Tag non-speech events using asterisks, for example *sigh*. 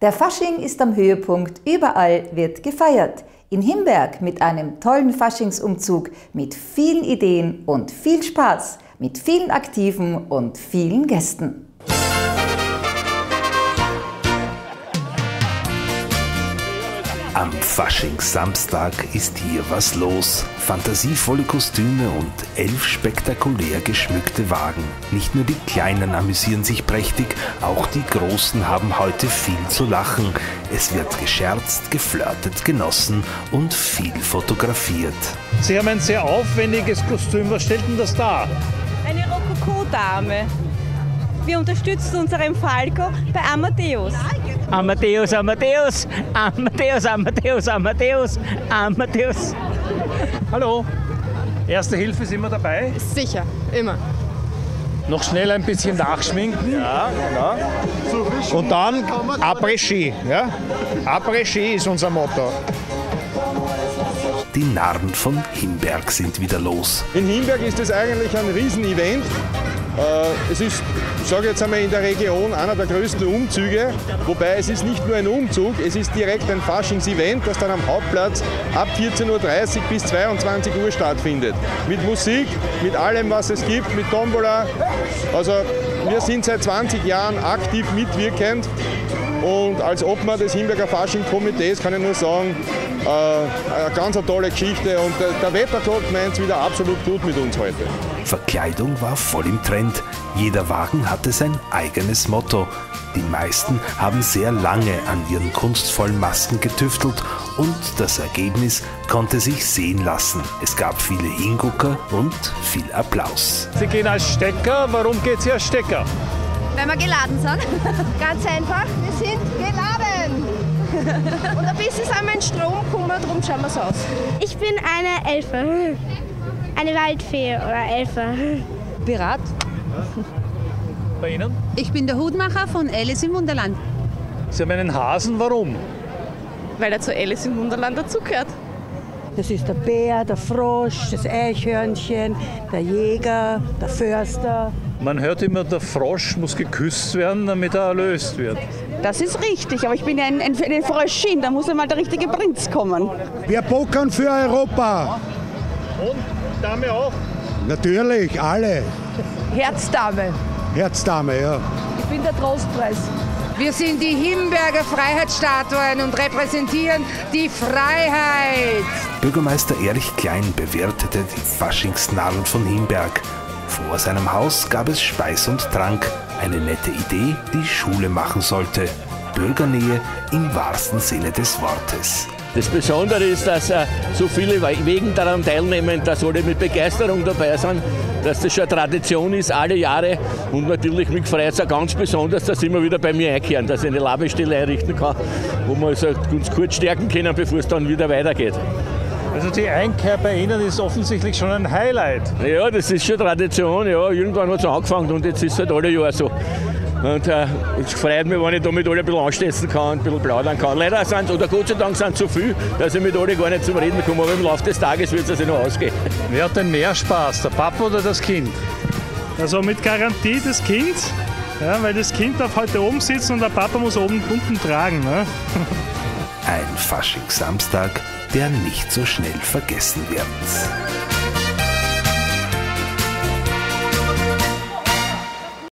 Der Fasching ist am Höhepunkt, überall wird gefeiert. In Himberg mit einem tollen Faschingsumzug, mit vielen Ideen und viel Spaß, mit vielen Aktiven und vielen Gästen. Am Faschingssamstag ist hier was los. Fantasievolle Kostüme und elf spektakulär geschmückte Wagen. Nicht nur die Kleinen amüsieren sich prächtig, auch die Großen haben heute viel zu lachen. Es wird gescherzt, geflirtet, genossen und viel fotografiert. Sie haben ein sehr aufwendiges Kostüm. Was stellt denn das dar? Eine Rokoko-Dame. Wir unterstützen unseren Falco bei Amadeus. Amadeus, Amadeus, Amadeus, Amadeus, Amadeus, Amadeus. Hallo. Erste Hilfe ist immer dabei. Sicher, immer. Noch schnell ein bisschen nachschminken. Ja, genau. Und dann Après-Ski. Ja? Après-Ski ist unser Motto. Die Narren von Himberg sind wieder los. In Himberg ist es eigentlich ein Riesenevent. Äh, es ist, ich jetzt einmal, in der Region einer der größten Umzüge. Wobei es ist nicht nur ein Umzug, es ist direkt ein Faschingsevent, das dann am Hauptplatz ab 14.30 Uhr bis 22 Uhr stattfindet. Mit Musik, mit allem, was es gibt, mit Tombola. Also wir sind seit 20 Jahren aktiv mitwirkend und als Obmann des Himberger Fasching-Komitees kann ich nur sagen, äh, eine ganz eine tolle Geschichte und der Wettergott meint es wieder absolut gut mit uns heute. Verkleidung war voll im Trend. Jeder Wagen hatte sein eigenes Motto. Die meisten haben sehr lange an ihren kunstvollen Masken getüftelt und das Ergebnis konnte sich sehen lassen. Es gab viele Hingucker und viel Applaus. Sie gehen als Stecker. Warum geht Sie als Stecker? Wenn wir geladen sind. *laughs* Ganz einfach, wir sind geladen. Und ein bisschen sind wir in Strom gekommen, darum schauen wir so aus. Ich bin eine Elfe. Eine Waldfee oder Elfe. Pirat. Bei Ihnen? Ich bin der Hutmacher von Alice im Wunderland. Sie haben einen Hasen. Warum? Weil er zu Alice im Wunderland dazugehört. Das ist der Bär, der Frosch, das Eichhörnchen, der Jäger, der Förster. Man hört immer, der Frosch muss geküsst werden, damit er erlöst wird. Das ist richtig, aber ich bin ein, ein, eine Fröschin, da muss einmal der richtige Prinz kommen. Wir pokern für Europa. Und Dame auch? Natürlich, alle. Herzdame. Herzdame, ja. Ich bin der Trostpreis. Wir sind die Himberger Freiheitsstatuen und repräsentieren die Freiheit. Bürgermeister Erich Klein bewertete die Faschingsnarren von Himberg. Vor seinem Haus gab es Speis und Trank, eine nette Idee, die Schule machen sollte. Bürgernähe im wahrsten Sinne des Wortes. Das Besondere ist, dass äh, so viele Wegen daran teilnehmen, dass alle mit Begeisterung dabei sind, dass das schon Tradition ist, alle Jahre. Und natürlich mich freut es auch ganz besonders, dass sie immer wieder bei mir einkehren, dass ich eine Labestelle einrichten kann, wo wir also uns kurz stärken können, bevor es dann wieder weitergeht. Also die Einkehr bei Ihnen ist offensichtlich schon ein Highlight. Ja, das ist schon Tradition. Ja, irgendwann hat es angefangen und jetzt ist es halt alle Jahre so. Und äh, es freut mich, wenn ich da mit allen ein bisschen anstetzen kann, ein bisschen plaudern kann. Leider sind oder Gott sei Dank sind es so viel, dass ich mit allen gar nicht zum Reden komme, aber im Laufe des Tages wird es sich noch ausgehen. Wer hat denn mehr Spaß, der Papa oder das Kind? Also mit Garantie das Kind, ja, weil das Kind darf heute oben sitzen und der Papa muss oben unten tragen. Ne? Ein Faschingssamstag, der nicht so schnell vergessen wird.